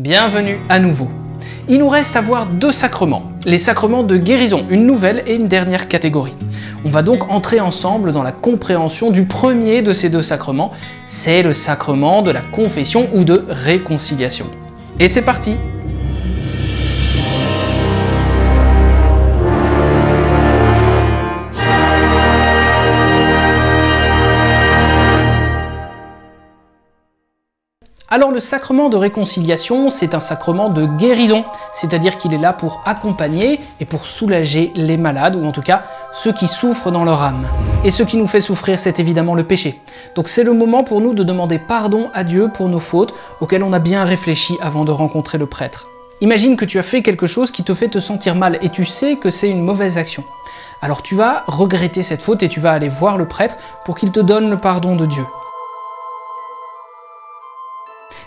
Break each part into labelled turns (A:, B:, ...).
A: bienvenue à nouveau. Il nous reste à voir deux sacrements, les sacrements de guérison, une nouvelle et une dernière catégorie. On va donc entrer ensemble dans la compréhension du premier de ces deux sacrements, c'est le sacrement de la confession ou de réconciliation. Et c'est parti Alors le sacrement de réconciliation, c'est un sacrement de guérison, c'est-à-dire qu'il est là pour accompagner et pour soulager les malades, ou en tout cas ceux qui souffrent dans leur âme. Et ce qui nous fait souffrir, c'est évidemment le péché. Donc c'est le moment pour nous de demander pardon à Dieu pour nos fautes, auxquelles on a bien réfléchi avant de rencontrer le prêtre. Imagine que tu as fait quelque chose qui te fait te sentir mal et tu sais que c'est une mauvaise action. Alors tu vas regretter cette faute et tu vas aller voir le prêtre pour qu'il te donne le pardon de Dieu.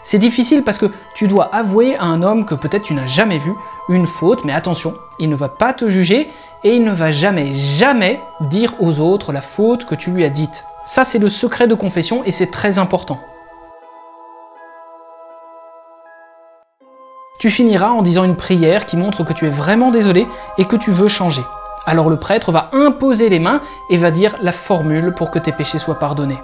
A: C'est difficile parce que tu dois avouer à un homme que peut-être tu n'as jamais vu une faute, mais attention, il ne va pas te juger et il ne va jamais, jamais dire aux autres la faute que tu lui as dite. Ça, c'est le secret de confession et c'est très important. Tu finiras en disant une prière qui montre que tu es vraiment désolé et que tu veux changer. Alors le prêtre va imposer les mains et va dire la formule pour que tes péchés soient pardonnés.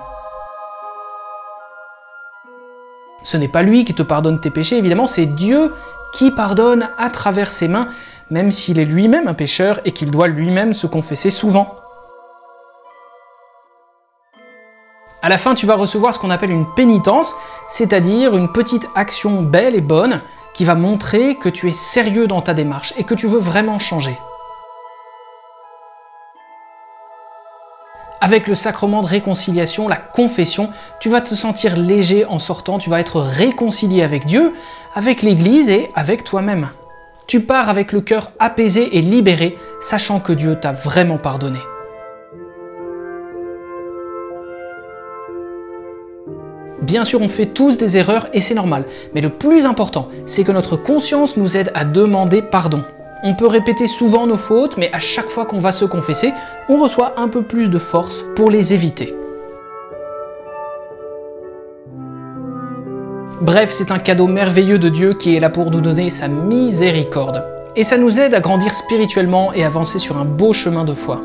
A: Ce n'est pas lui qui te pardonne tes péchés, évidemment, c'est Dieu qui pardonne à travers ses mains, même s'il est lui-même un pécheur et qu'il doit lui-même se confesser souvent. À la fin, tu vas recevoir ce qu'on appelle une pénitence, c'est-à-dire une petite action belle et bonne qui va montrer que tu es sérieux dans ta démarche et que tu veux vraiment changer. Avec le sacrement de réconciliation, la confession, tu vas te sentir léger en sortant, tu vas être réconcilié avec Dieu, avec l'Église et avec toi-même. Tu pars avec le cœur apaisé et libéré, sachant que Dieu t'a vraiment pardonné. Bien sûr, on fait tous des erreurs et c'est normal, mais le plus important, c'est que notre conscience nous aide à demander pardon. On peut répéter souvent nos fautes, mais à chaque fois qu'on va se confesser, on reçoit un peu plus de force pour les éviter. Bref, c'est un cadeau merveilleux de Dieu qui est là pour nous donner sa miséricorde. Et ça nous aide à grandir spirituellement et avancer sur un beau chemin de foi.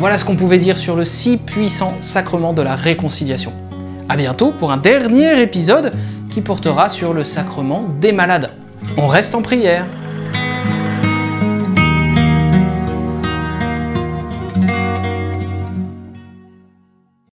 A: Voilà ce qu'on pouvait dire sur le si puissant sacrement de la réconciliation. A bientôt pour un dernier épisode qui portera sur le sacrement des malades. On reste en prière.